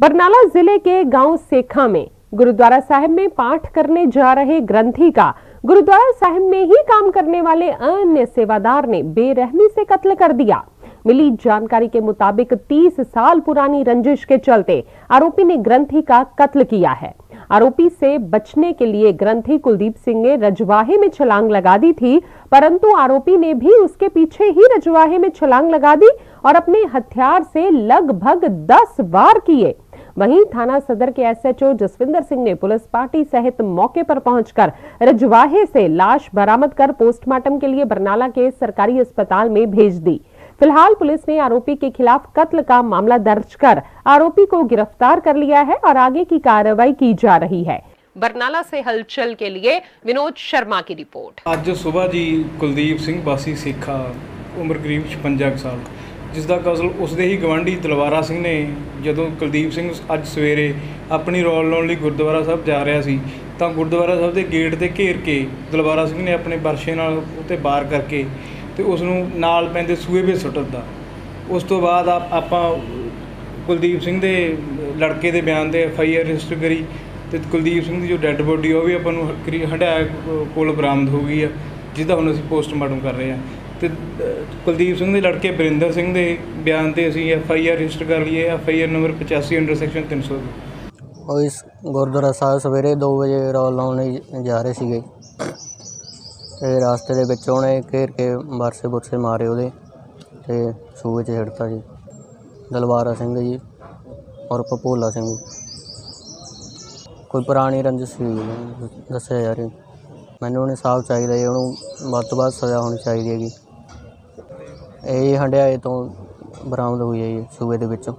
बरनाला जिले के गांव सेखा में गुरुद्वारा साहिब में पाठ करने जा रहे ग्रंथी का गुरुद्वारा साहिब में ही काम करने वाले अन्य सेवादार ने बेरहमी से कत्ल कर दिया मिली जानकारी के मुताबिक 30 साल पुरानी रंजिश के चलते आरोपी ने ग्रंथी का कत्ल किया है आरोपी से बचने के लिए ग्रंथी कुलदीप सिंह ने रजवाहे में छलांग लगा दी थी परंतु आरोपी ने भी उसके पीछे ही रजवाहे में छलांग लगा दी और अपने हथियार से लगभग दस वार किए वहीं थाना सदर के एसएचओ जसविंदर सिंह ने पुलिस पार्टी सहित मौके पर पहुंचकर रजवाहे से लाश बरामद कर पोस्टमार्टम के लिए बरनाला के सरकारी अस्पताल में भेज दी फिलहाल पुलिस ने आरोपी के खिलाफ कत्ल का मामला दर्ज कर आरोपी को गिरफ्तार कर लिया है और आगे की कार्रवाई की जा रही है बरनाला से हलचल के लिए विनोद शर्मा की रिपोर्ट आज सुबह जी कुलदीप सिंह बासी सिखा उम्र करीब छपंजा साल ਜਿਸ ਦਾ ਕਸਲ ਉਸਦੇ ਹੀ ਗਵਾਂਢੀ ਤਲਵਾਰਾ ਸਿੰਘ ਨੇ ਜਦੋਂ ਕੁਲਦੀਪ ਸਿੰਘ ਅੱਜ ਸਵੇਰੇ ਆਪਣੀ ਰੋਲ ਲਾਉਣ ਲਈ ਗੁਰਦੁਆਰਾ ਸਾਹਿਬ ਜਾ ਰਿਹਾ ਸੀ ਤਾਂ ਗੁਰਦੁਆਰਾ ਸਾਹਿਬ ਦੇ ਗੇਟ ਤੇ ਘੇਰ ਕੇ ਤਲਵਾਰਾ ਸਿੰਘ ਨੇ ਆਪਣੇ ਬਰਸ਼ੇ ਨਾਲ ਉੱਤੇ ਬਾਰ ਕਰਕੇ ਤੇ ਉਸ ਨੂੰ ਨਾਲ ਪੈਂਦੇ ਸੂਏ ਵਿੱਚ ਸੁੱਟ ਦਿੱਤਾ ਉਸ ਤੋਂ ਬਾਅਦ ਆਪਾਂ ਕੁਲਦੀਪ ਸਿੰਘ ਦੇ ਲੜਕੇ ਦੇ ਬਿਆਨ ਤੇ ਐਫ ਆਈ ਆਰ ਰਜਿਸਟਰ ਕਰੀ ਤੇ ਕੁਲਦੀਪ ਸਿੰਘ ਦੀ ਜੋ ਡੈੱਡ ਬੋਡੀ ਉਹ ਵੀ ਆਪਾਂ ਨੂੰ ਹੰਡਾਇਆ ਕੋਲ ਬਰਾਮਦ ਹੋ ਗਈ ਆ ਜਿਹਦਾ ਹੁਣ ਅਸੀਂ ਪੋਸਟਮਾਰਟਮ ਕਰ ਰਹੇ ਆ ਤੇ ਕੁਲਦੀਪ ਸਿੰਘ ਦੇ ਲੜਕੇ ਬਰਿੰਦਰ ਸਿੰਘ ਦੇ ਬਿਆਨ ਤੇ ਅਸੀਂ ਐਫ ਆਈ ਆਰ ਰਜਿਸਟਰ ਕਰ ਲਈਏ F I R number 85 under section 300 ਉਹ ਇਸ ਗੁਰਦੁਆਰਾ ਸਾਹਿਬ ਸਵੇਰੇ 2 ਵਜੇ ਰੌਲ ਲਾਉਣ ਲਈ ਜਾ ਰਹੇ ਸੀਗੇ ਤੇ ਰਾਸਤੇ ਦੇ ਵਿੱਚ ਉਹਨੇ ਘੇਰ ਕੇ ਬਰਸੇ ਬੁਰਸੇ ਮਾਰੇ ਉਹਦੇ ਤੇ ਸੂਏ 'ਚ ਹਿੜਤਾ ਜੀ ਦਲਵਾਰਾ ਸਿੰਘ ਜੀ ਔਰ ਪਪੋਲਾ ਸਿੰਘ ਕੋਈ ਪੁਰਾਣੀ ਰੰਜਿਸ਼ ਸੀ ਦੱਸਿਆ ਯਾਰ ਮੈਨੂੰ ਉਹਨੇ ਸਾਫ ਚਾਹੀਦਾ ਜੀ ਉਹਨੂੰ ਵੱਧ ਤੋਂ ਵੱਧ ਸਜ਼ਾ ਹੋਣੀ ਚਾਹੀਦੀ ਹੈਗੀ ਇਹ ਹੰਡਿਆਏ ਤੋਂ ਬਰਾਮਦ ਹੋਈ ਹੈ ਜੀ ਸੂਬੇ ਦੇ ਵਿੱਚੋਂ